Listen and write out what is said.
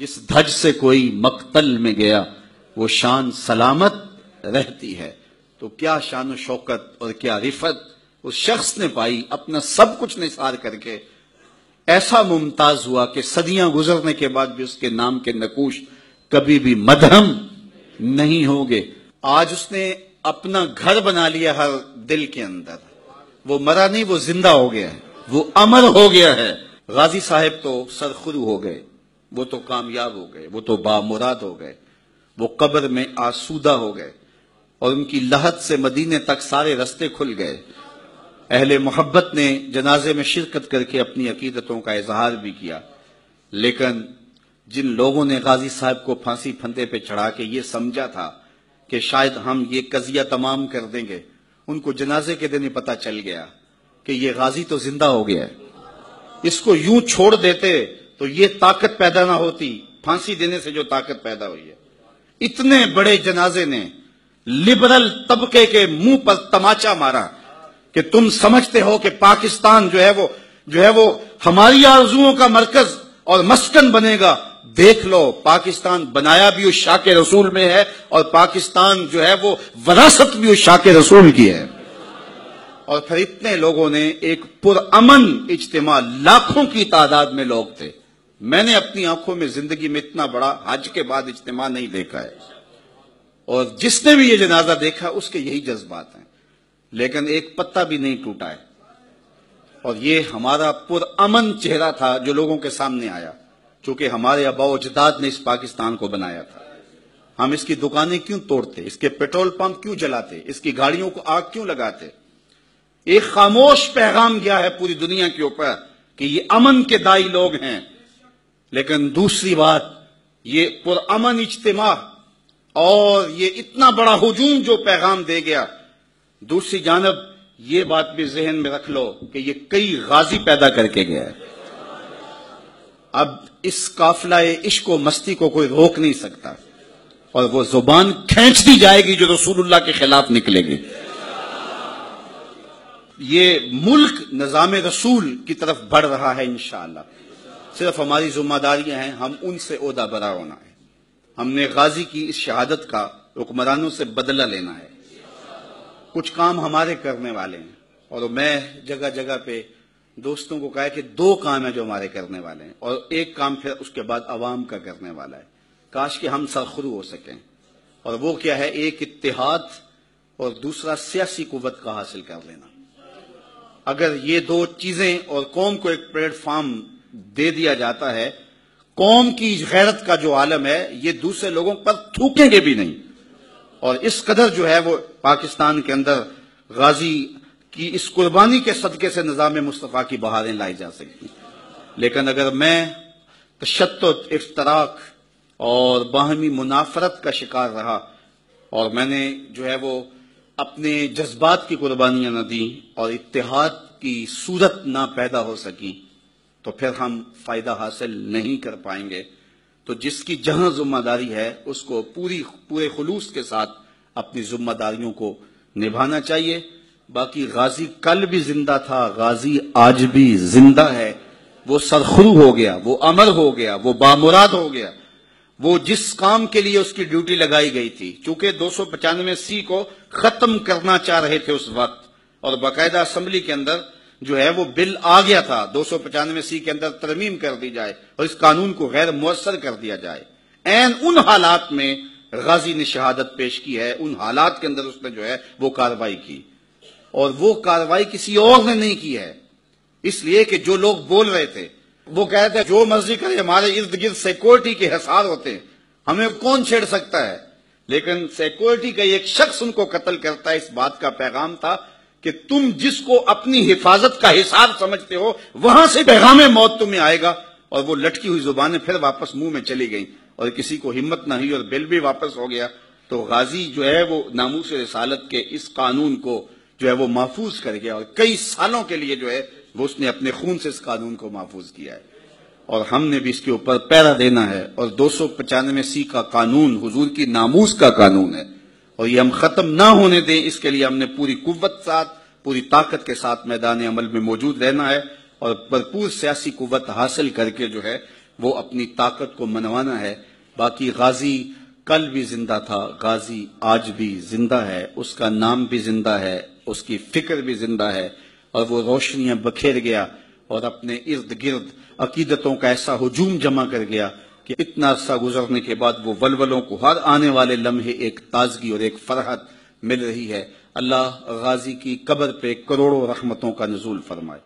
जिस धज से कोई मकतल में गया, वो शान सलामत रहती है। तो क्या शान शौकत और क्या रिफत उस शख्स ने पाई अपना सब कुछ निसार करके? ऐसा मुमताज़ हुआ कि सदियाँ गुजरने के बाद भी उसके नाम के नकूश कभी भी मधम नहीं होंगे। आज उसने अपना घर बना लिया हर दिल के अंदर। वो मरा नहीं, वो ज़िंदा हो गया है। वो अमर हो गया है। गाजी साहब तो सरखुरू हो गए। वो तो कामयाब हो गए, वो तो बामुराद हो गए, वो कब्र में आसूदा हो गए और उनकी लहत से मदीने तक सारे रस्ते खुल गए। अहले मोहब्बत ने जनाजे में शिरकत करके अपनी अकीदतों का इजहार भी किया। लेकिन जिन लोगों ने गाजी साहब को फांसी फंदे पे चढ़ा के ये समझा था कि शायद हम ये कजिया तमाम कर देंगे, उनको जनाजे के दिन पता चल गया कि ये गाजी तो ज़िंदा हो गया है। इसको यूँ छोड़ देते तो ये ताकत पैदा ना होती। फांसी देने से जो ताकत पैदा हुई है। इतने बड़े जनाजे ने लिबरल तबके के मुँह पर तमाचा मारा कि तुम समझते हो कि पाकिस्तान जो है वो, जो है वो हमारी आरजुओं का मरकज और मस्कन बनेगा। देख लो, पाकिस्तान बनाया भी उस शाक रसूल में है और पाकिस्तान जो है वो वरासत भी उस शाह के रसूल की है। और फिर इतने लोगों ने एक पुरअमन इज्तम लाखों की तादाद में लोग थे। मैंने अपनी आँखों में ज़िंदगी में इतना बड़ा हज के बाद इज्तिमा नहीं देखा है। और जिसने भी ये जनाजा देखा, उसके यही जज्बात हैं। लेकिन एक पत्ता भी नहीं टूटा है। और ये हमारा पुरअमन चेहरा था जो लोगों के सामने आया, चूँकि हमारे अबाउजदाद ने इस पाकिस्तान को बनाया था। हम इसकी दुकानें क्यों तोड़ते? इसके पेट्रोल पंप क्यों जलाते? इसकी गाड़ियों को आग क्यों लगाते? एक खामोश पैगाम गया है पूरी दुनिया के ऊपर कि ये अमन के दाई लोग हैं। लेकिन दूसरी बात, ये पुरअमन इज्तिमा और ये इतना बड़ा हजूम जो पैगाम दे गया। दूसरी जानब, ये बात भी जहन में रख लो कि ये कई गाजी पैदा करके गया है। अब इस काफिला इश्क मस्ती को कोई रोक नहीं सकता और वो ज़ुबान खींच दी जाएगी जो रसूलुल्लाह के खिलाफ निकलेगी। ये मुल्क निज़ाम रसूल की तरफ़ बढ़ रहा है इंशाला सिर्फ़ हमारी जिम्मेदारियाँ हैं, हम उनसे ओदा बरा होना है। हमने गाजी की इस शहादत का हुक्मरानों से बदला लेना है। कुछ काम हमारे करने वाले हैं, और मैं जगह जगह पे दोस्तों को कहा कि दो काम है जो हमारे करने वाले हैं, और एक काम फिर उसके बाद अवाम का करने वाला है। काश कि हम सरखरू हो सकें। और वो क्या है, एक इतिहाद और दूसरा सियासी कुत का हासिल कर लेना। अगर ये दो चीज़ें और कौम को एक प्लेटफॉर्म दे दिया जाता है। कौम की गैरत का जो आलम है, ये दूसरे लोगों पर थूकेंगे भी नहीं। और इस कदर जो है, वो पाकिस्तान के अंदर गाजी की इस कुर्बानी के सदक़े से निज़ाम मुस्तफ़ा की बहारें लाई जा सकती लेकिन अगर मैं तशत इफ्तराक और बाहमी मुनाफरत का शिकार रहा और मैंने जो है, वो अपने जज्बात की कुर्बानियाँ न दी और इतिहाद की सूरत ना पैदा हो सकी तो फिर हम फ़ायदा हासिल नहीं कर पाएँगे। तो जिसकी जहाँ ज़िम्मेदारी है, उसको पूरी, पूरे खलूस के साथ अपनी जिम्मेदारियों को निभाना चाहिए। बाकी गाजी कल भी ज़िंदा था, गाजी आज भी ज़िंदा है। वो सरखरू हो गया, वो अमर हो गया, वो बामुराद हो गया। वो जिस काम के लिए उसकी ड्यूटी लगाई गई थी, चूँकि दो सौ पचानवे सी को खत्म करना चाह रहे थे उस वक्त, और बाकायदा असम्बली के अंदर जो है वो बिल आ गया था, दो सौ पचानवे सी के अंदर तरमीम कर दी जाए और इस कानून को गैर मुसर कर दिया जाए। एन उन हालात में गाजी ने शहादत पेश की है, उन हालात के अंदर उसने जो है वो कार्रवाई की। और वो कार्रवाई किसी और ने नहीं की है। इसलिए कि जो लोग बोल रहे थे, वो कह रहे थे, जो मर्ज़ी करे, हमारे इर्द गिर्द सिक्योरिटी के हिसार होते हैं। हमें कौन छेड़ सकता है? लेकिन सिक्योरिटी का एक शख्स उनको कत्ल करता है, इस बात का पैगाम था। कि तुम जिसको अपनी हिफाजत का हिसाब समझते हो, वहाँ से पैगाम मौत तुम्हें आएगा। और वो लटकी हुई जुबानें फिर वापस मुँह में चली गई। और किसी को हिम्मत ना हुई और बिल भी वापस हो गया। तो गाजी जो है वो नामूस रसालत के इस कानून को जो है वो महफूज कर गया। और कई सालों के लिए जो है वो उसने अपने खून से इस कानून को महफूज किया है। और हमने भी इसके ऊपर पैरा देना है। और दो सौ पचानवे सी का कानून, हजूर की नामूस का कानून है। और ये हम खत्म ना होने दें, इसके लिए हमने पूरी कुत साथ, पूरी ताकत के साथ मैदान अमल में मौजूद रहना है और भरपूर सियासी कुत हासिल करके जो है, वो अपनी ताकत को मनवाना है। बाकी गाजी कल भी ज़िंदा था, गाजी आज भी ज़िंदा है, उसका नाम भी ज़िंदा है, उसकी फ़िक्र भी ज़िंदा है और वो रोशनियाँ बखेर गया और अपने इर्द गिर्द अकीदतों का ऐसा हजूम जमा कर गया कि इतना अरसा गुजरने के बाद वो वलवलों को हर आने वाले लम्हे एक ताजगी और एक फरहत मिल रही है। अल्लाह गाजी की कब्र पे करोड़ों रहमतों का नजूल फरमाए।